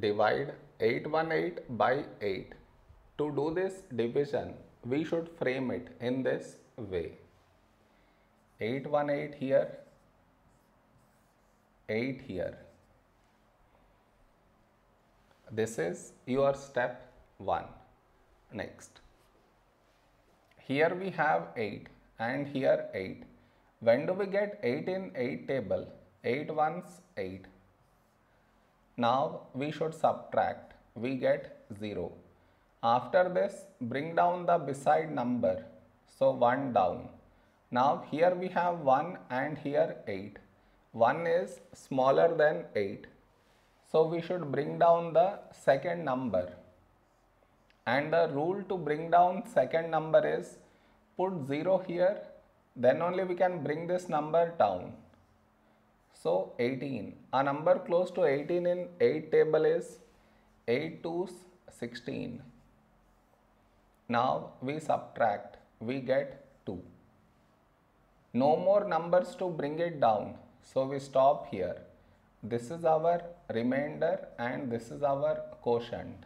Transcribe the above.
divide 818 by 8. To do this division, we should frame it in this way. 818 here, 8 here. This is your step 1. Next. Here we have 8 and here 8. When do we get 8 in 8 table? 8 ones 8. Now we should subtract. We get 0. After this, bring down the beside number. So 1 down. Now here we have 1 and here 8. 1 is smaller than 8. So we should bring down the second number. And the rule to bring down second number is put 0 here. Then only we can bring this number down. So 18. A number close to 18 in 8 table is 8 to 16. Now we subtract. We get 2. No more numbers to bring it down. So we stop here. This is our remainder and this is our quotient.